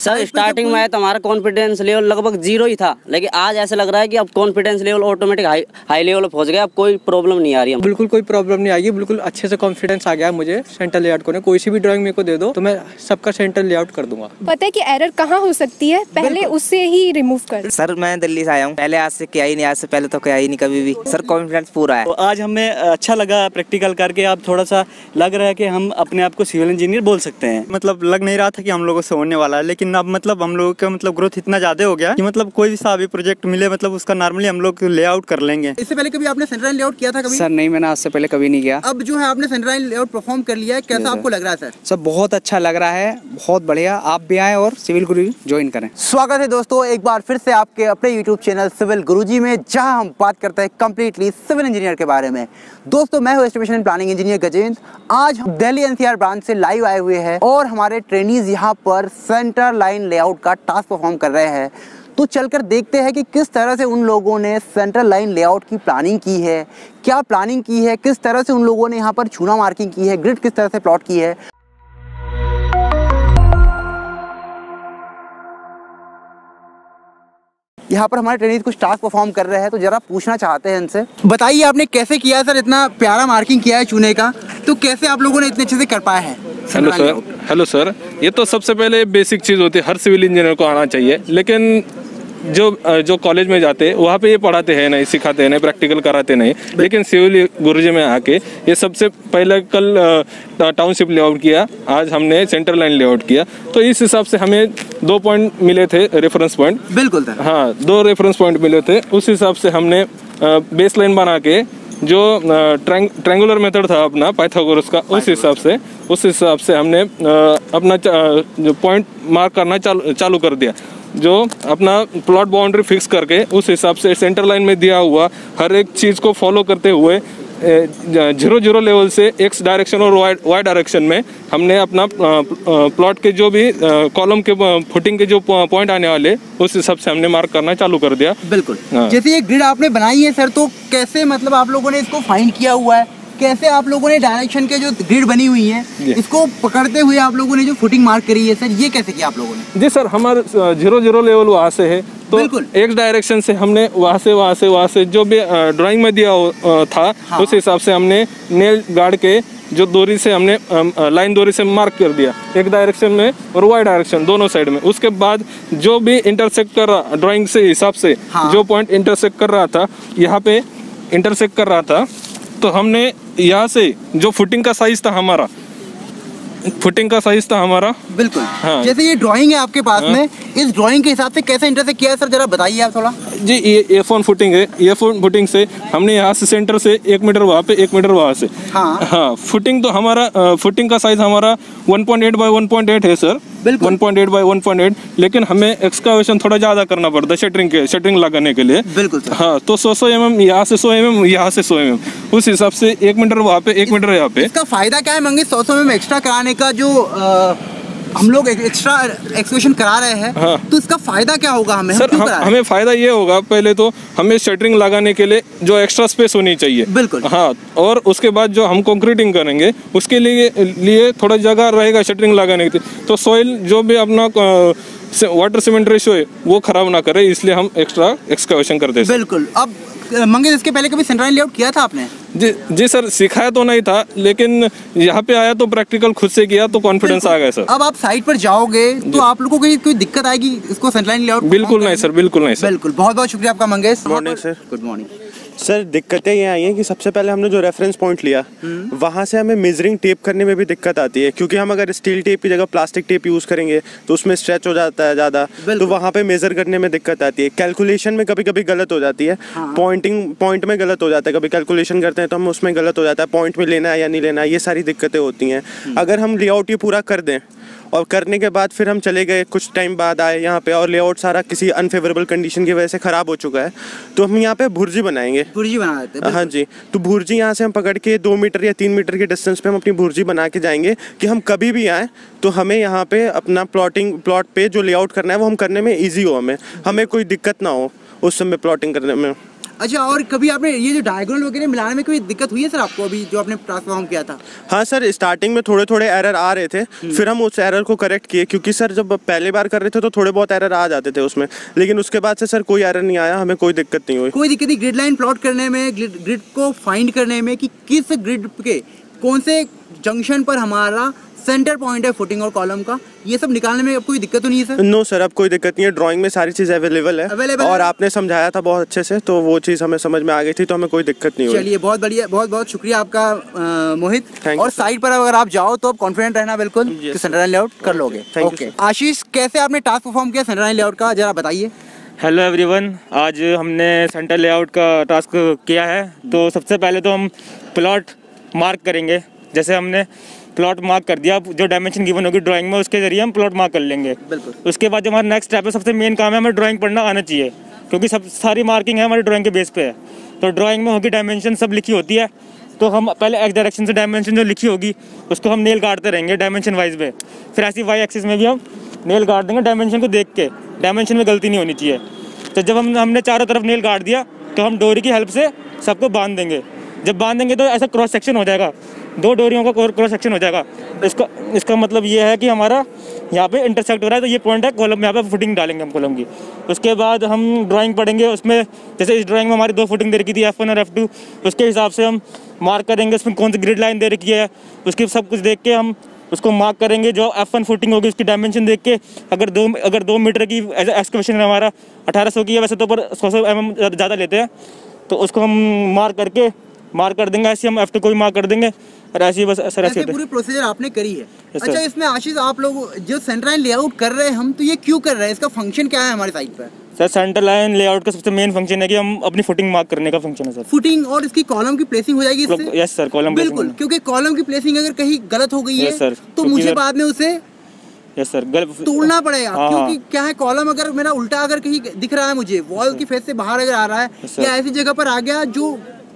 Sir starting में आया तो हमारा कॉन्फिडेंस लेवल लगभग ज़ीरो ही था लेकिन आज ऐसा लग रहा है कि अब confidence level automatic high high level पहुँच गया अब कोई प्रॉब्लम नहीं आ रही है। बिल्कुल कोई प्रॉब्लम नहीं आएगी बिल्कुल अच्छे से कॉन्फिडेंस आ गया मुझे सेंटर लेआउट को कोई सी भी ड्राइंग मेरे को दे दो तो मैं सबका सेंटर लेआउट कर दूँगा। पता है कि एरर कहाँ हो सकती है? पहले उससे ही रिमूव कर। सर मैं दिल्ली से आया हूँ। पहले आज से क्या ही नहीं आज से पहले तो क्या ही नहीं कभी भी। सर कॉन्फिडेंस पूरा है। तो आज हमें अच्छा लगा प्रैक्टिकल करके अब थोड़ा सा लग रहा है की हम अपने आप को सिविल इंजीनियर बोल सकते हैं। मतलब लग नहीं रहा था की हम लोगों से होने वाला है लेकिन अब मतलब हम लोगों का मतलब ग्रोथ इतना ज़्यादा हो गया कि मतलब कोई भी सा भी प्रोजेक्ट मिले मतलब उसका नॉर्मली हम लोग लेआउट कर लेंगे। इससे पहले कभी आपने सेंट्रल लेआउट किया था कभी? सर नहीं मैंने आज से पहले कभी नहीं किया। अब जो है आपने सेंट्रल लेआउट परफॉर्म कर लिया है कैसा आपको लग रहा है सर? सर बहुत अच्छा लग रहा है बहुत बढ़िया। आप भी आए और सिविल गुरु ज्वाइन करें। स्वागत है दोस्तों एक बार फिर से आपके अपने यूट्यूब चैनल सिविल गुरुजी में जहाँ हम बात करते हैं कम्प्लीटली सिविल इंजीनियर के बारे में। दोस्तों मैं हूँ estimation and planning engineer Gajendra आज हम दिल्ली एनसीआर ब्रांच से लाइव आए हुए हैं और हमारे ट्रेनिज यहाँ पर सेंटर लाइन लेआउट का टास्क परफॉर्म कर रहे हैं। तो चलकर देखते हैं कि किस तरह से उन लोगों ने सेंट्रल लाइन लेआउट की प्लानिंग की है। क्या प्लानिंग की है? किस तरह से उन लोगों ने यहाँ पर चूना मार्किंग की है? ग्रिड किस तरह से प्लॉट की है? यहाँ पर हमारे ट्रेनिंग कुछ टास्क परफॉर्म कर रहे हैं तो जरा पूछना चाहते हैं इनसे। बताइए आपने कैसे किया सर, इतना प्यारा मार्किंग किया है चूने का? तो कैसे आप लोगों ने इतने अच्छे से कर पाया है? हेलो सर हेलो सर ये तो सबसे पहले बेसिक चीज़ होती है हर सिविल इंजीनियर को आना चाहिए लेकिन जो जो कॉलेज में जाते हैं वहाँ पे ये पढ़ाते हैं नहीं सिखाते हैं नहीं प्रैक्टिकल कराते नहीं लेकिन सिविल गुरुजी में आके ये सबसे पहले कल टाउनशिप लेआउट किया आज हमने सेंट्रल लाइन लेआउट किया तो इस हिसाब से हमें दो पॉइंट मिले थे रेफरेंस पॉइंट बिल्कुल हाँ दो रेफरेंस पॉइंट मिले थे उस हिसाब से हमने बेस लाइन बना के जो ट्रैंग, ट्रैंगुलर मेथड था अपना पाइथागोरस का उस हिसाब से उस हिसाब से हमने अपना जो पॉइंट मार्क करना चालू चालू कर दिया। जो अपना प्लॉट बाउंड्री फिक्स करके उस हिसाब से सेंटर लाइन में दिया हुआ हर एक चीज़ को फॉलो करते हुए ज़ीरो ज़ीरो लेवल से एक्स डायरेक्शन और वाई डायरेक्शन में हमने अपना प्लॉट के जो भी कॉलम के फुटिंग के जो पॉइंट आने वाले उस हिसाब से हमने मार्क करना चालू कर दिया। बिल्कुल। हाँ। जैसे ये ग्रिड आपने बनाई है सर तो कैसे मतलब आप लोगों ने इसको फाइंड किया हुआ है? कैसे आप लोगों ने डायरेक्शन के जो ग्रिड बनी हुई है इसको पकड़ते हुए आप लोगों ने जो फुटिंग मार्क करी है सर ये कैसे किया आप लोगों ने? जी सर हमारे ज़ीरो ज़ीरो लेवल वहाँ से है। तो एक डायरेक्शन से हमने वहाँ से वहाँ से वहाँ से जो भी ड्राइंग में दिया था हाँ। उस हिसाब से हमने नेल गाड़ के जो दूरी से हमने लाइन दूरी से मार्क कर दिया एक डायरेक्शन में और वाई डायरेक्शन दोनों साइड में उसके बाद जो भी इंटरसेक्ट कर रहा ड्राइंग से हिसाब से हाँ। जो पॉइंट इंटरसेक्ट कर रहा था यहाँ पे इंटरसेक्ट कर रहा था तो हमने यहाँ से जो फुटिंग का साइज़ था हमारा फुटिंग का साइज़ था हमारा। बिल्कुल। हाँ। जैसे ये ड्राइंग है आपके पास हाँ? में इस ड्राइंग के हिसाब से कैसे इंटरेस्ट किया है सर? जरा बताइए आप थोड़ा। जी ये ए फ़ोन फुटिंग है। ये फ़ोन फुटिंग से हमने यहाँ से सेंटर से एक मीटर वहाँ पे एक मीटर वहाँ से। हाँ। हाँ फुटिंग तो हमारा फुटिंग का साइज़ हमारा 1.8 पॉइंट 1.8 है सर बिल्कुल। 1.8 बाय 1.8 लेकिन हमें एक्सकावेशन थोड़ा ज़्यादा करना पड़ता है शटरिंग के शटरिंग लगाने के लिए। बिल्कुल हाँ तो सौ सौ एम एम यहाँ से सौ एम एम यहाँ से सौ एम एम उस हिसाब से एक मीटर वहाँ पे एक मीटर यहाँ पे। इसका फ़ायदा क्या है मंगी सौ सौ एम एक्स्ट्रा कराने का जो आ, हम लोग एक्स्ट्रा एक्सक्यूशन करा रहे हैं हाँ। तो इसका फ़ायदा क्या होगा हमें? सर हम, हम हमें फ़ायदा ये होगा पहले तो हमें शटरिंग लगाने के लिए जो एक्स्ट्रा स्पेस होनी चाहिए। बिल्कुल। हाँ और उसके बाद जो हम कंक्रीटिंग करेंगे उसके लिए लिए थोड़ा जगह रहेगा शटरिंग लगाने के लिए। तो सॉइल जो भी अपना वाटर सीमेंट रेशियो है वो खराब ना करे इसलिए हम एक्स्ट्रा एक्सकवेशन करते हैं बिल्कुल। अब मंगे इसके पहले कभी सेंट्रल लेआउट किया था आपने? जी जी सर सिखाया तो नहीं था लेकिन यहाँ पे आया तो प्रैक्टिकल खुद से किया तो कॉन्फिडेंस आ गया सर। अब आप साइट पर जाओगे तो आप लोगों को कोई दिक्कत आएगी इसको सेंटलाइन लेआउट बिल्कुल नहीं सर बिल्कुल नहीं सर। बिल्कुल। बहुत बहुत शुक्रिया आपका Mangesh. Good morning sir good morning sir दिक्कतें ये आई हैं कि सबसे पहले हमने जो रेफरेंस पॉइंट लिया वहाँ से हमें मेजरिंग टेप करने में भी दिक्कत आती है क्योंकि हम अगर स्टील टेप की जगह प्लास्टिक टेप यूज़ करेंगे तो उसमें स्ट्रेच हो जाता है ज़्यादा तो वहाँ पे मेजर करने में दिक्कत आती है। कैलकुलेशन में कभी कभी गलत हो जाती है। पॉइंटिंग पॉइंट में गलत हो जाता है। कभी कैलकुलेशन करते हैं तो हम उसमें गलत हो जाता है। पॉइंट में लेना है या नहीं लेना है ये सारी दिक्कतें होती हैं। अगर हम लेआउट ये पूरा कर दें और करने के बाद फिर हम चले गए कुछ टाइम बाद आए यहाँ पे और लेआउट सारा किसी अनफेवरेबल कंडीशन की वजह से ख़राब हो चुका है। तो हम यहाँ पे भुर्जी बनाएँगे। भुर्जी बना देते हैं हाँ जी। तो भुर्जी यहाँ से हम पकड़ के दो मीटर या तीन मीटर के डिस्टेंस पे हम अपनी भुर्जी बना के जाएँगे कि हम कभी भी आए तो हमें यहाँ पे अपना प्लॉटिंग प्लॉट पे जो लेआउट करना है वो हम करने में ईजी हो हमें। हमें कोई दिक्कत ना हो उस समय प्लॉटिंग करने में। अच्छा और कभी आपने ये जो डायगोनल वगैरह मिलाने में कोई दिक्कत हुई है सर आपको अभी जो आपने ट्रांसफॉर्म किया था? हाँ सर स्टार्टिंग में थोड़े थोड़े एरर आ रहे थे फिर हम उस एरर को करेक्ट किए क्योंकि सर जब पहली बार कर रहे थे तो थोड़े बहुत एरर आ जाते थे उसमें लेकिन उसके बाद से सर कोई एरर नहीं आया हमें कोई दिक्कत नहीं हुई। कोई दिक्कत नहीं ग्रिड लाइन प्लॉट करने में ग्रिड ग्रिड को फाइंड करने में कि किस ग्रिड के कौन से जंक्शन पर हमारा सेंटर पॉइंट है फुटिंग और कॉलम का। ये सब निकालने में कोई दिक्कत तो नहीं है सर? नो सर अब कोई दिक्कत नहीं है। ड्राइंग में सारी चीज़ अवेलेबल है। Available और आपने समझाया था बहुत अच्छे से तो वो चीज़ हमें समझ में आ गई थी तो हमें कोई दिक्कत नहीं हुई। चलिए बहुत बढ़िया बहुत बहुत शुक्रिया आपका मोहित। और साइड पर अगर आप जाओ तो आप कॉन्फिडेंट रहना बिल्कुल Yes, सेंटर लेआउट कर लोगे। ओके आशीष कैसे आपने टास्क परफॉर्म किया सेंटर लेआउट का? जरा बताइए। हेलो एवरीवन आज हमने सेंटर लेआउट का टास्क किया है। तो सबसे पहले तो हम प्लॉट मार्क करेंगे। जैसे हमने प्लॉट मार्क कर दिया। जो डायमेंशन गिवन होगी ड्राइंग में उसके ज़रिए हम प्लॉट मार्क कर लेंगे। बिल्कुल। उसके बाद जो हमारा नेक्स्ट स्टेप है सबसे मेन काम है हमें ड्राइंग पढ़ना आना चाहिए क्योंकि सब सारी मार्किंग है हमारी ड्राइंग के बेस पे। है तो ड्राइंग में होगी डायमेंशन सब लिखी होती है। तो हम पहले एक्स डायरेक्शन से डायमेंशन जो लिखी होगी उसको हम नेल काटते रहेंगे डायमेंशन वाइज पे फिर ऐसी वाई एक्सिस में भी हम नेल काट देंगे डायमेंशन को देख के। डायमेंशन में गलती नहीं होनी चाहिए। तो जब हम हमने चारों तरफ़ नेल काट दिया तो हम डोरी की हेल्प से सबको बाँध देंगे। जब बाँध देंगे तो ऐसा क्रॉस सेक्शन हो जाएगा। दो डोरियों का क्रॉस सेक्शन हो जाएगा। इसका इसका मतलब ये है कि हमारा यहाँ पे इंटरसेक्ट हो रहा है। तो ये पॉइंट है कॉलम यहाँ पे फुटिंग डालेंगे हम कॉलम की। उसके बाद हम ड्राइंग पढ़ेंगे, उसमें जैसे इस ड्राइंग में हमारी दो फुटिंग दे रखी थी एफ़ वन और एफ़ टू उसके हिसाब से हम मार्क करेंगे, उसमें कौन सी ग्रिड लाइन दे रखी है। उसकी सब कुछ देख के हम उसको मार्क करेंगे, जो एफ़ वन फुटिंग होगी, उसकी डायमेंशन देख के। अगर दो अगर दो मीटर की एक्सकवेशन है हमारा, अठारह सौ की है, वैसे तो पर सौ सौ एम ज़्यादा लेते हैं। तो उसको हम मार्क करके मार्क कर देंगे ऐसे हम एफ़ को भी मार्क कर देंगे और ऐसे ही बस सर ऐसे ऐसे पूरी प्रोसीजर आपने करी है। Yes, अच्छा इसमें आशीष आप लोग जो सेंटर लाइन लेआउट कर रहे हैं हम तो ये क्यों कर रहे हैं? इसका फ़ंक्शन क्या है हमारे साइड पर? सर सेंटर लाइन लेआउट का सबसे मेन फ़ंक्शन है कि हम अपनी फुटिंग मार्क करने का फ़ंक्शन है सर फुटिंग और इसकी कॉलम की प्लेसिंग हो जाएगी इससे? यस सर कॉलम बिल्कुल क्योंकि कॉलम की प्लेसिंग अगर कहीं गलत हो गई है sir. तो मुझे बाद में उसे यस सर गल तोड़ना पड़ेगा। हाँ, क्योंकि हाँ। क्या है कॉलम अगर मेरा उल्टा अगर कहीं दिख रहा है मुझे वॉल की फेस से बाहर अगर आ रहा है या ऐसी जगह पर आ गया जो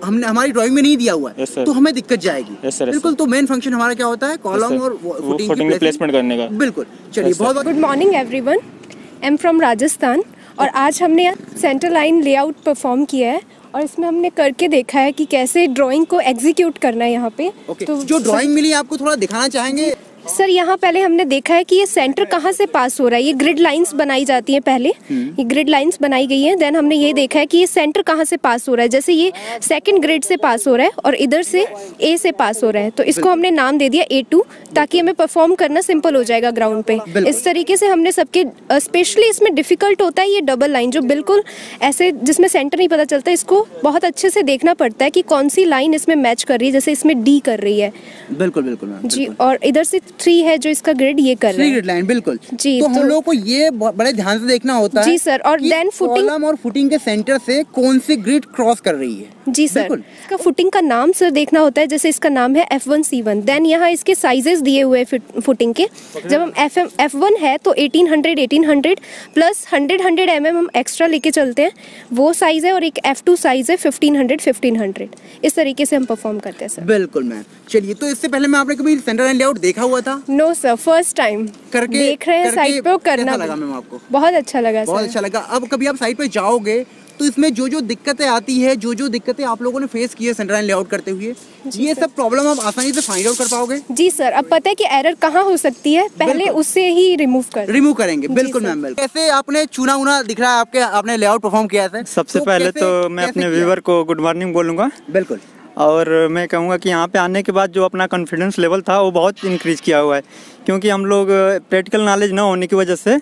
हमने हमारी ड्राइंग में नहीं दिया हुआ है। Yes, तो हमें दिक्कत जाएगी। Yes, sir, yes, बिल्कुल तो मेन फ़ंक्शन हमारा क्या होता है? कॉलम और फुटिंग फुटिंग की प्लेसमेंट करने का। बिल्कुल। चलिए बहुत बहुत good morning everyone I am from Rajasthan और आज हमने सेंटर लाइन लेआउट परफॉर्म किया है और इसमें हमने करके देखा है कि कैसे ड्राइंग को एग्जीक्यूट करना है यहाँ पे। ओके तो जो ड्राइंग मिली आपको थोड़ा दिखाना चाहेंगे? सर यहाँ पहले हमने देखा है कि ये सेंटर कहाँ से पास हो रहा है? ये ग्रिड लाइंस बनाई जाती हैं पहले। ये ग्रिड लाइंस बनाई गई हैं। देन हमने ये देखा है कि ये सेंटर कहाँ से पास हो रहा है? जैसे ये सेकंड ग्रिड से पास हो रहा है और इधर से ए से पास हो रहा है। तो इसको हमने नाम दे दिया ए टू ताकि हमें परफॉर्म करना सिंपल हो जाएगा ग्राउंड पे। इस तरीके से हमने सबके स्पेशली इसमें डिफ़िकल्ट होता है ये डबल लाइन जो बिल्कुल ऐसे जिसमें सेंटर नहीं पता चलता इसको बहुत अच्छे से देखना पड़ता है कि कौन सी लाइन इसमें मैच कर रही है जैसे इसमें डी कर रही है। बिल्कुल बिल्कुल जी और इधर से थ्री है जो इसका ग्रिड ये कर रहा थ्री है। ग्रिड लाइन बिल्कुल। जी, तो तो हम लोगों को ये बड़े ध्यान से देखना होता है जी, सर, और footing- कॉलम और फुटिंग के सेंटर से कौन सी ग्रिड क्रॉस कर रही है। जी सर इसका फुटिंग का नाम सर देखना होता है जैसे इसका नाम है F one C one then यहाँ इसके साइजेस दिए हुए हैं फुटिंग के। जब हम एफ़ एम एफ़ वन है तो 1800 1800 प्लस 100 100 एम एम हम एक्स्ट्रा लेके चलते हैं। वो साइज़ है और एक एफ़ टू साइज़ है 1500 1500 इस तरीके से हम परफॉर्म करते हैं सर बिल्कुल मैम चलिए तो इससे पहले मैं आपने कभी सेंटर लाइन लेआउट देखा हुआ था नो सर फ़र्स्ट टाइम करके देख रहे हैं करके साइड पे करना लगा मैम आपको? बहुत अच्छा लगा बहुत अच्छा लगा। अब कभी आप साइड पे जाओगे तो इसमें जो जो दिक्कतें आती है जो जो दिक्कतें आप लोगों ने फेस की है सेंटर लाइन लेआउट करते हुए ये सब प्रॉब्लम आप आसानी से फाइंड आउट कर पाओगे? जी सर अब पता है कि एरर कहाँ हो सकती है? पहले उससे ही रिमूव कर। रिमूव करेंगे। बिल्कुल मैम बिल्कुल। कैसे आपने चुना उना दिख रहा है आपके आपने लेआउट परफॉर्म किया है सबसे पहले तो मैं अपने व्यूवर को गुड मॉर्निंग बोलूँगा। बिल्कुल। और मैं कहूँगा कि यहाँ पे आने के बाद जो अपना कॉन्फिडेंस लेवल था वो बहुत इंक्रीज किया हुआ है। क्योंकि हम लोग प्रैक्टिकल नॉलेज ना होने की वजह से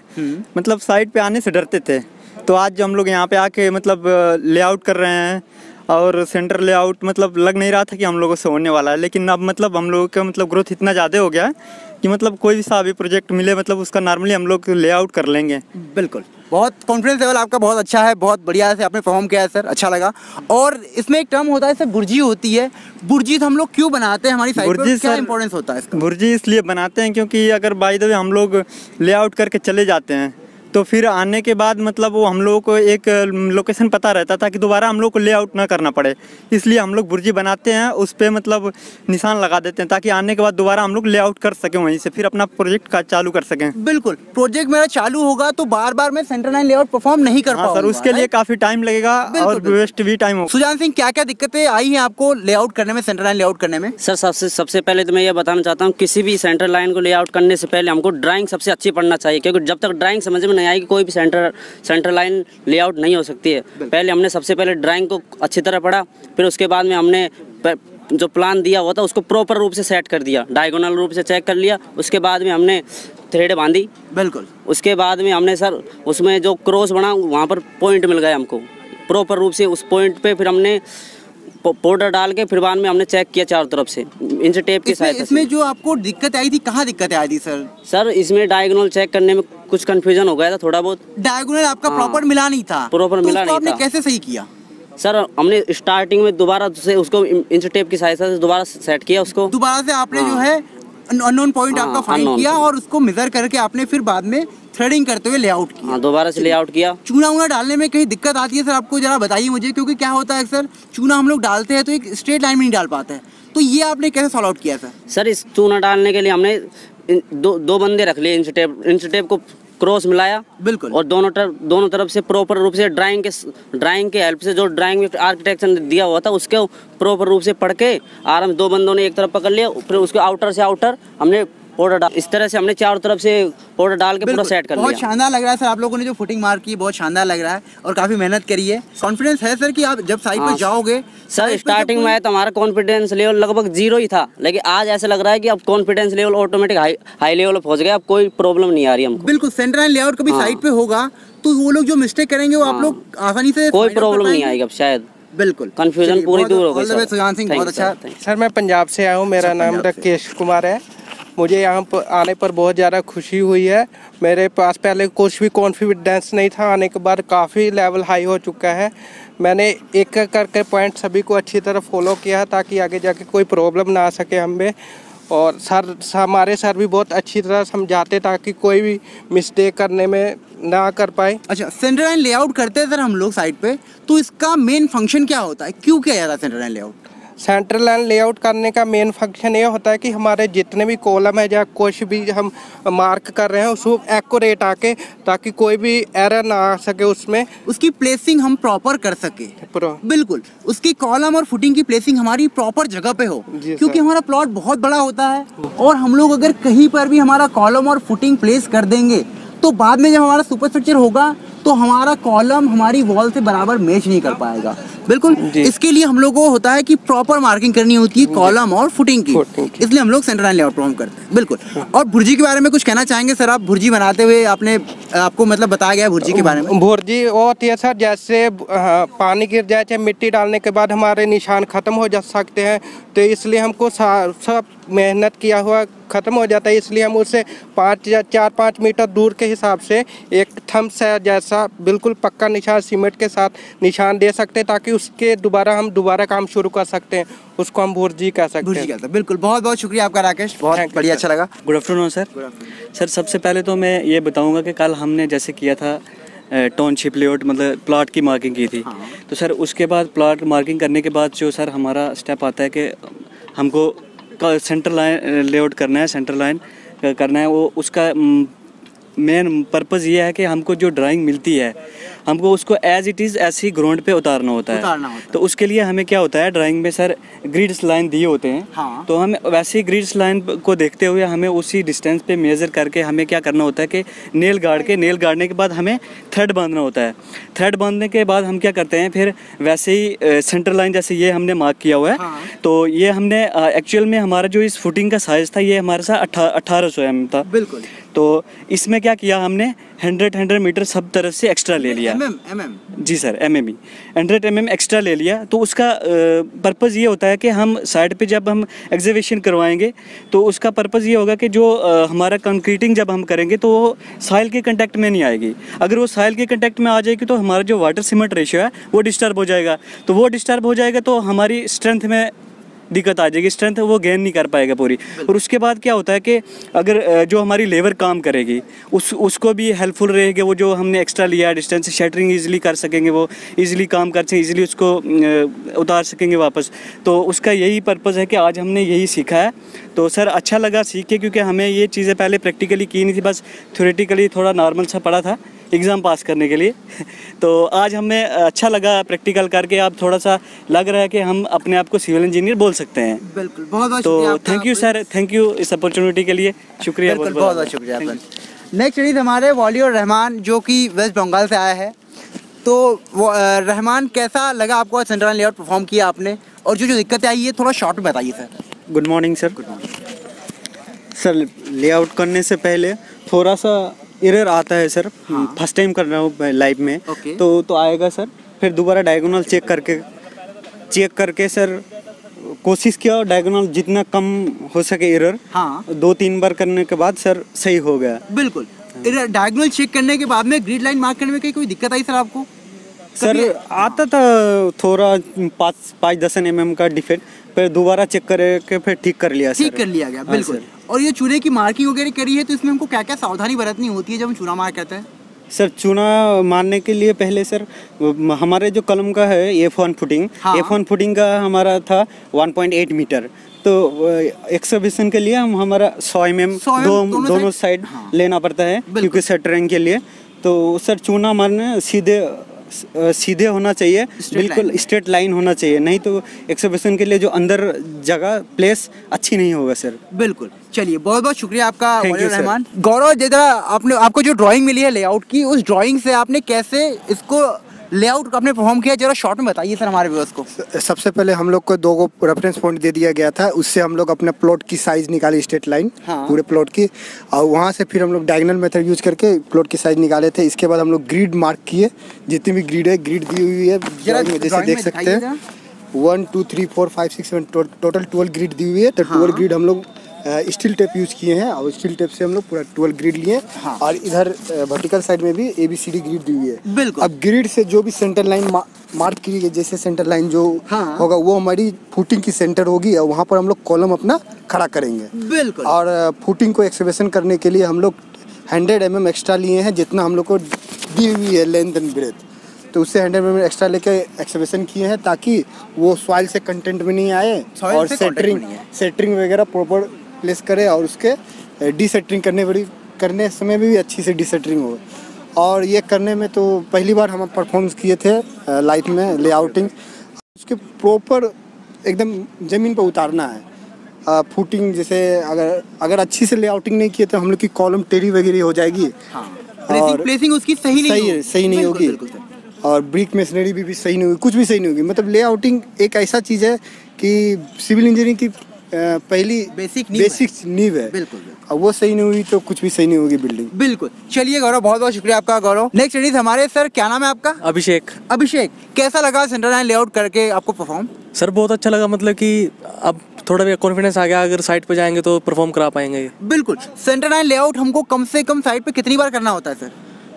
मतलब साइड पे आने से डरते थे। तो आज जो हम लोग यहाँ पे आके मतलब लेआउट कर रहे हैं और सेंटर लेआउट मतलब लग नहीं रहा था कि हम लोगों से होने वाला है लेकिन अब मतलब हम लोगों का मतलब ग्रोथ इतना ज़्यादा हो गया है कि मतलब कोई भी सा प्रोजेक्ट मिले मतलब उसका नॉर्मली हम लोग लेआउट कर लेंगे। बिल्कुल। बहुत कॉन्फिडेंस लेवल आपका बहुत अच्छा है बहुत बढ़िया से आपने परफॉर्म किया है सर अच्छा लगा। और इसमें एक टर्म होता है सर बुर्जी होती है। बुर्जी तो हम लोग क्यों बनाते हैं? हमारी बुर्जी पर क्या इंपॉर्टेंस होता है इसका? बुर्जी इसलिए बनाते हैं क्योंकि अगर बाई द वे हम लोग लेआउट करके चले जाते हैं तो फिर आने के बाद मतलब वो हम लोगों को एक लोकेशन पता रहता था कि दोबारा हम लोग को लेआउट ना करना पड़े। इसलिए हम लोग बुर्जी बनाते हैं उस पर मतलब निशान लगा देते हैं ताकि आने के बाद दोबारा हम लोग लेआउट कर सकें वहीं से फिर अपना प्रोजेक्ट का चालू कर सकें। बिल्कुल प्रोजेक्ट मेरा चालू होगा तो बार बार मैं सेंटर लाइन लेआउट परफॉर्म नहीं कर हाँ पाऊँगा सर उसके लिए काफ़ी टाइम लगेगा और वेस्ट भी टाइम होगा सुजान सिंह क्या क्या दिक्कतें आई हैं आपको लेआउट करने में सेंटर लाइन लेआउट करने में? सर सबसे सबसे पहले तो मैं ये बताना चाहता हूँ किसी भी सेंटर लाइन को लेआउट करने से पहले हमको ड्राइंग सबसे अच्छी पढ़ना चाहिए क्योंकि जब तक ड्राइंग समझ में नहीं आएगी कोई भी सेंटर सेंटर लाइन लेआउट नहीं हो सकती है। पहले हमने सबसे पहले ड्राइंग को अच्छी तरह पढ़ा फिर उसके बाद में हमने जो प्लान दिया हुआ था उसको प्रॉपर रूप से सेट कर दिया डायगोनल रूप से चेक कर लिया उसके बाद में हमने थ्रेड बांधी। बिल्कुल। उसके बाद में हमने सर उसमें जो क्रॉस बना वहाँ पर पॉइंट मिल गया हमको। प्रॉपर रूप से उस पॉइंट पे फिर हमने पाउडर डाल के फिर बाद में हमने चेक किया चारों तरफ़ से। इंच टेप की सहायता इसमें जो आपको दिक्कत आई थी कहाँ दिक्कत आई थी सर सर इसमें डायगोनल चेक करने में कुछ कंफ्यूजन हो गया था थोड़ा बहुत। डायगोनल आपका हाँ। प्रॉपर मिला नहीं था। Proper तो मिला नहीं था। कैसे सही किया? सर हमने स्टार्टिंग में दोबारा से उसको इंच टेप की सहायता से दोबारा सेट किया उसको। दोबारा से आपने जो है। अननोन पॉइंट हाँ, आपका फाइंड किया और उसको मेजर करके आपने फिर बाद में थ्रेडिंग करते हुए लेआउट किया। हाँ दोबारा से लेआउट किया। चूना उना डालने में कहीं दिक्कत आती है सर आपको जरा बताइए मुझे क्योंकि क्या होता है सर चूना हम लोग डालते हैं तो एक स्ट्रेट लाइन में नहीं डाल पाते हैं। तो ये आपने कैसे सॉल्व आउट किया सर? सर इस चूना डालने के लिए हमने दो दो बंदे रख लिए इंच टेप इंच टेप को क्रॉस मिलाया। बिल्कुल। और दोनों तरफ़ दोनों तरफ़ से प्रॉपर रूप से ड्राइंग के ड्राइंग के हेल्प से जो ड्राइंग में आर्किटेक्चर दिया हुआ था उसके प्रॉपर रूप से पढ़ के आराम दो बंदों ने एक तरफ़ पकड़ लिया फिर उसके आउटर से आउटर हमने पाउडर डाल इस तरह से हमने चारों तरफ़ से पाउडर डाल के पूरा बिल्कुल, सेट कर बहुत लिया शानदार लग रहा है सर आप लोगों ने जो फुटिंग मार की बहुत शानदार लग रहा है और काफ़ी मेहनत करी है। कॉन्फिडेंस है सर कि आप जब साइड पे हाँ, जाओगे सर स्टार्टिंग में तो हमारा कॉन्फिडेंस लेवल लगभग ज़ीरो ही था लेकिन आज ऐसा लग रहा है कि अब confidence level automatic high level पे पहुँच गया अब कोई प्रॉब्लम नहीं आ रही हमको। बिल्कुल सेंटर लाइन लेआउट कभी हाँ। साइड पे होगा तो वो लोग जो मिस्टेक करेंगे वो आप लोग आसानी से कोई प्रॉब्लम नहीं। आएगी अब शायद। बिल्कुल। कंफ्यूजन पूरी दूर हो गई सुजान सिंह बहुत अच्छा. सर मैं पंजाब से आया हूँ मेरा नाम राकेश कुमार है। मुझे यहाँ पर आने पर बहुत ज़्यादा खुशी हुई है। मेरे पास पहले कुछ भी कॉन्फिडेंस नहीं था, आने के बाद काफ़ी लेवल हाई हो चुका है। मैंने एक एक करके पॉइंट सभी को अच्छी तरह फॉलो किया ताकि आगे जाके कोई प्रॉब्लम ना आ सके हमें और सर, हमारे सर भी बहुत अच्छी तरह समझाते ताकि कोई भी मिस्टेक करने में ना कर पाए। अच्छा सेंटर लाइन लेआउट करते हैं सर हम लोग साइड पे तो इसका मेन फ़ंक्शन क्या होता है? क्यों किया जाता है centre line layout central line layout करने का मेन फ़ंक्शन ये होता है कि हमारे जितने भी कॉलम है या कुछ भी हम मार्क कर रहे हैं उसको एक्यूरेट आके ताकि कोई भी एरर ना आ सके उसमें। उसकी प्लेसिंग हम प्रॉपर कर सके। बिल्कुल। उसकी कॉलम और फुटिंग की प्लेसिंग हमारी प्रॉपर जगह पे हो। क्योंकि हमारा प्लॉट बहुत बड़ा होता है और हम लोग अगर कहीं पर भी हमारा कॉलम और फुटिंग प्लेस कर देंगे तो बाद में जब हमारा सुपर स्ट्रक्चर होगा तो हमारा कॉलम हमारी वॉल से बराबर मैच नहीं कर पाएगा। बिल्कुल इसके लिए हम लोग को होता है कि प्रॉपर मार्किंग करनी होती है कॉलम और फुटिंग की। इसलिए हम लोग सेंटर लाइन लेआउट परफॉर्म करते हैं। बिल्कुल। और भुर्जी के बारे में कुछ कहना चाहेंगे सर आप भुर्जी बनाते हुए आपने आपको मतलब बताया गया भुर्जी के बारे में? भुर्जी वो होती है सर जैसे हाँ, पानी गिर जाए चाहे मिट्टी डालने के बाद हमारे निशान खत्म हो जा सकते हैं तो इसलिए हमको सब मेहनत किया हुआ खत्म हो जाता है। इसलिए हम उससे पाँच या चार पाँच मीटर दूर के हिसाब से एक थम्स है जैसा बिल्कुल पक्का निशान सीमेंट के साथ निशान दे सकते हैं ताकि उसके दोबारा हम दोबारा काम शुरू कर सकते हैं। उसको हम भुर्जी कह सकते भुर्जी हैं। बिल्कुल। बहुत बहुत शुक्रिया आपका राकेश। बहुत बढ़िया अच्छा लगा। गुड आफ्टरनून सर सर सबसे पहले तो मैं ये बताऊँगा कि कल हमने जैसे किया था टाउनशिप लेआउट मतलब प्लाट की मार्किंग की थी। तो सर उसके बाद प्लाट मार्किंग करने के बाद जो सर हमारा स्टेप आता है कि हमको सेंटर लाइन लेआउट करना है सेंटर लाइन करना है वो उसका मेन पर्पज़ ये है कि हमको जो ड्राइंग मिलती है हमको उसको एज इट इज़ ऐसे ही ग्राउंड पे उतारना होता है। उतारना होता तो उसके लिए हमें क्या होता है ड्राइंग में सर ग्रिड्स लाइन दिए होते हैं। हाँ। तो हम वैसे ही ग्रिड्स लाइन को देखते हुए हमें उसी डिस्टेंस पे मेजर करके हमें क्या करना होता है कि नेल गाड़ के नेल गाड़ने के बाद हमें थ्रेड बांधना होता है। थ्रेड बांधने के बाद हम क्या करते हैं फिर वैसे ही सेंटर लाइन जैसे ये हमने मार्क किया हुआ है। तो ये हमने एक्चुअल में हमारा जो इस फुटिंग का साइज़ था ये हमारे साथ अठारह सौ एम था। बिल्कुल। तो इसमें क्या किया हमने हंड्रेड हंड्रेड मीटर सब तरफ़ से एक्स्ट्रा ले लिया। एमएम जी सर एम एम ई हंड्रेड एम एम एक्स्ट्रा ले लिया। तो उसका पर्पज़ ये होता है कि हम साइड पे जब हम एग्जीबिशन करवाएँगे तो उसका पर्पज़ ये होगा कि जो हमारा कंक्रीटिंग जब हम करेंगे तो वो साइल के कंटेक्ट में नहीं आएगी। अगर वो साइल के कंटेक्ट में आ जाएगी तो हमारा जो वाटर सीमेंट रेशियो है वो डिस्टर्ब हो जाएगा। तो वो डिस्टर्ब हो जाएगा तो हमारी स्ट्रेंथ में दिक्कत आ जाएगी स्ट्रेंथ वो गेन नहीं कर पाएगा पूरी। और उसके बाद क्या होता है कि अगर जो हमारी लेबर काम करेगी, उस, उसको भी हेल्पफुल रहेगी, वो जो हमने एक्स्ट्रा लिया डिस्टेंस शटरिंग ईजिली कर सकेंगे वो ईजिली काम कर सकें इजीली उसको उतार सकेंगे वापस। तो उसका यही पर्पज़ है कि आज हमने यही सीखा है। तो सर अच्छा लगा सीख के, क्योंकि हमें ये चीज़ें पहले प्रैक्टिकली की नहीं थी, बस थ्योरेटिकली थोड़ा नॉर्मल सा पड़ा था। एग्ज़ाम पास करने के लिए। तो आज हमें अच्छा लगा प्रैक्टिकल करके। आप थोड़ा सा लग रहा है कि हम अपने आप को सिविल इंजीनियर बोल सकते हैं। बिल्कुल बहुत बहुत तो thank you sir thank you इस अपॉर्चुनिटी के लिए। शुक्रिया बहुत बहुत शुक्रिया नेक्स्ट रीड हमारे वॉली और रहमान जो कि वेस्ट बंगाल से आया है। तो वो रहमान कैसा लगा आपको सेंट्रल लेआउट परफॉर्म किया आपने? और जो जो दिक्कतें आई है थोड़ा शॉर्ट में बताइए sir good morning sir good morning sir layout करने से पहले थोड़ा सा एरर आता है सर फ़र्स्ट टाइम कर रहा हूँ लाइफ में. तो तो आएगा सर फिर दोबारा डायगोनल चेक करके चेक करके सर कोशिश किया डायगोनल जितना कम हो सके एरर हाँ। दो तीन बार करने के बाद सर सही हो गया। बिल्कुल। डायगोनल चेक करने के बाद में ग्रीड लाइन मार्क करने में कोई दिक्कत आई सर आपको? सर आता था थोड़ा पाँच पाँच दस एम एम का डिफेक्ट फिर दोबारा चेक करके फिर ठीक कर लिया ठीक कर लिया गया हाँ, बिल्कुल। और ये चूने की मार्किंग वगैरह करी है तो इसमें हमको क्या क्या सावधानी बरतनी होती है जब हम चूना मार्क करते हैं? सर चूना मारने के लिए पहले सर हमारे जो कलम का है एफ़ वन फुटिंग हाँ। एफ़ वन फुटिंग का हमारा था 1.8 मीटर तो एक्सबिशन के लिए हम हमारा 100 एम एम 100 दो दोनों दोनों साइड? साइड लेना पड़ता है क्योंकि शटरिंग के लिए। तो सर चूना मारने सीधे सीधे होना चाहिए बिल्कुल स्ट्रेट लाइन होना चाहिए। नहीं तो एक्सबिशन के लिए जो अंदर जगह प्लेस अच्छी नहीं होगा सर बिल्कुल। चलिए बहुत बहुत शुक्रिया आपका. रहमान गौरव जरा आपने आपको जो ड्राइंग मिली है लेआउट की उस ड्राइंग से आपने कैसे इसको लेआउट आपने परफॉर्म किया जरा शॉर्ट में बताइए सर हमारे व्यूअर्स को। सबसे पहले हम लोग को दो गो रेफरेंस पॉइंट दे दिया गया था उससे हम लोग अपने प्लॉट की साइज़ निकाली स्ट्रेट लाइन हाँ। पूरे प्लॉट की और वहाँ से फिर हम लोग डायगनल मेथड यूज़ करके प्लॉट की साइज़ निकाले थे। इसके बाद हम लोग ग्रीड मार्क किए जितनी भी ग्रीड है ग्रीड दी हुई है जैसे देख सकते हैं। One two three four five six seven total twelve grid दी हुई है तो ट्वेल्व ग्रीड हम लोग स्टील टेप यूज़ किए हैं और स्टील टेप से हम लोग पूरा ट्वेल्व ग्रिड लिए हाँ। और इधर वर्टिकल साइड में भी A B C D grid दी हुई है बिल्कुल। अब ग्रिड से जो भी सेंटर लाइन मार्क की गई जैसे सेंटर लाइन जो हाँ। होगा वो हमारी फुटिंग की सेंटर होगी और वहाँ पर हम लोग कॉलम अपना खड़ा करेंगे बिल्कुल और फुटिंग को एक्सप्रेशन करने के लिए हम लोग हंड्रेड एम एक्स्ट्रा लिए हैं जितना हम लोग को दी हुई है लेंथ एंड ब्रेथ तो उससे हंड्रेड एम एक्स्ट्रा लेके एक्सप्रेशन किए हैं ताकि वो सॉइल से कंटेंट में नहीं आए और सेटरिंग सेटरिंग वगैरह प्रॉपर प्लेस करें और उसके डिसेटरिंग करने बड़ी करने समय में भी अच्छी से डिसेटरिंग हो। और ये करने में तो पहली बार हम परफॉर्मेंस किए थे लाइफ में लेआउटिंग उसके प्रॉपर एकदम ज़मीन पर उतारना है। फुटिंग जैसे अगर अगर अच्छी से लेआउटिंग नहीं किए तो हम लोग की कॉलम टेरी वगैरह हो जाएगी। प्लेसिंग और प्लेसिंग उसकी सही नहीं सही। है सही नहीं होगी। और ब्रिक मशीनरी भी, भी सही नहीं होगी कुछ भी सही नहीं होगी। मतलब लेआउटिंग एक ऐसा चीज़ है कि सिविल इंजीनियरिंग की पहली बेसिक नींव है। बेसिक नींव है। बिल्कुल और वो सही नहीं हुई तो कुछ भी सही नहीं होगी बिल्डिंग बिल्कुल। चलिए गौरव बहुत बहुत शुक्रिया आपका गौरव। नेक्स्ट लेडीज़ हमारे सर क्या नाम है आपका? अभिषेक। अभिषेक कैसा लगा सेंट्रल लाइन लेआउट करके आपको परफॉर्म सर बहुत अच्छा लगा मतलब कि अब थोड़ा भी कॉन्फिडेंस आ गया अगर साइट पे जाएँगे तो परफॉर्म करा पाएँगे। बिल्कुल। सेंट्रल लाइन लेआउट हमको कम से कम साइड पे कितनी बार करना होता है sir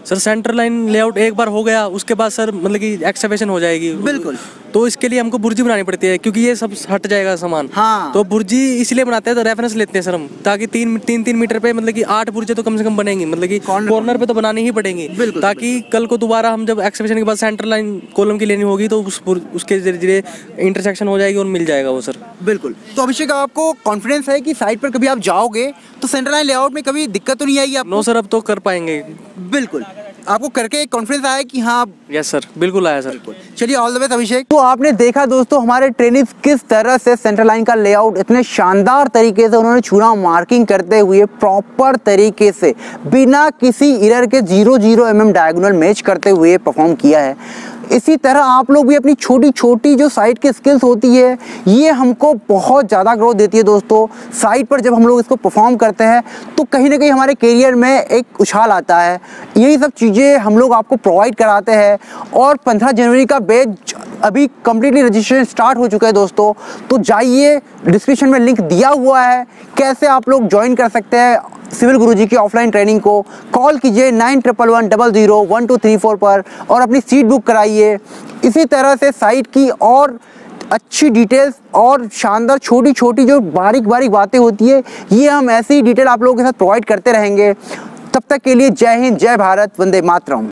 sir centre line layout एक बार हो गया उसके बाद सर मतलब कि एक्सकवेशन हो जाएगी। बिल्कुल। तो इसके लिए हमको बुर्जी बनानी पड़ती है क्योंकि ये सब हट जाएगा सामान। हाँ। तो बुर्जी इसलिए बनाते हैं तो रेफरेंस लेते हैं सर हम ताकि तीन तीन तीन मीटर पे मतलब कि आठ बुर्जे तो कम से कम बनेंगी मतलब कि कॉर्नर पे। तो बनानी ही पड़ेंगी। ताकि कल को दोबारा हम जब एक्सकवेशन के बाद सेंटर लाइन कॉलम की लेनी होगी तो उसके धीरे इंटरसेक्शन हो जाएगी और मिल जाएगा वो सर। बिल्कुल। तो अभिषेक आपको कॉन्फिडेंस है कि साइट पर कभी आप जाओगे तो सेंट्रल लाइन लेआउट में कभी दिक्कत तो नहीं आएगी आपको? नो सर अब तो कर पाएँगे। बिल्कुल। आपको करके एक कॉन्फिडेंस आया कि हाँ यस सर बिल्कुल आया सर चलिए ऑल द बेस्ट अभिषेक। तो आपने देखा दोस्तों हमारे ट्रेनिंग किस तरह से सेंट्रल लाइन का लेआउट इतने शानदार तरीके से उन्होंने चूना मार्किंग करते हुए प्रॉपर तरीके से बिना किसी इरर के zero zero M M diagonal match करते हुए परफॉर्म किया है। इसी तरह आप लोग भी अपनी छोटी छोटी जो साइट की स्किल्स होती है, ये हमको बहुत ज़्यादा ग्रोथ देती है दोस्तों। साइट पर जब हम लोग इसको परफॉर्म करते हैं तो कहीं ना कहीं हमारे करियर में एक उछाल आता है। यही सब चीज़ें हम लोग आपको प्रोवाइड कराते हैं और 15 जनवरी का बैच अभी कम्प्लीटली रजिस्ट्रेशन स्टार्ट हो चुका है दोस्तों। तो जाइए डिस्क्रिप्शन में लिंक दिया हुआ है, कैसे आप लोग ज्वाइन कर सकते हैं सिविल गुरुजी की ऑफलाइन ट्रेनिंग को कॉल कीजिए nine triple one double zero one two three four पर और अपनी सीट बुक कराइए। इसी तरह से साइट की और अच्छी डिटेल्स और शानदार छोटी छोटी जो बारीक बारीक बातें होती है, ये हम ऐसी डिटेल आप लोगों के साथ प्रोवाइड करते रहेंगे। तब तक के लिए जय हिंद, जय भारत, वंदे मातरम।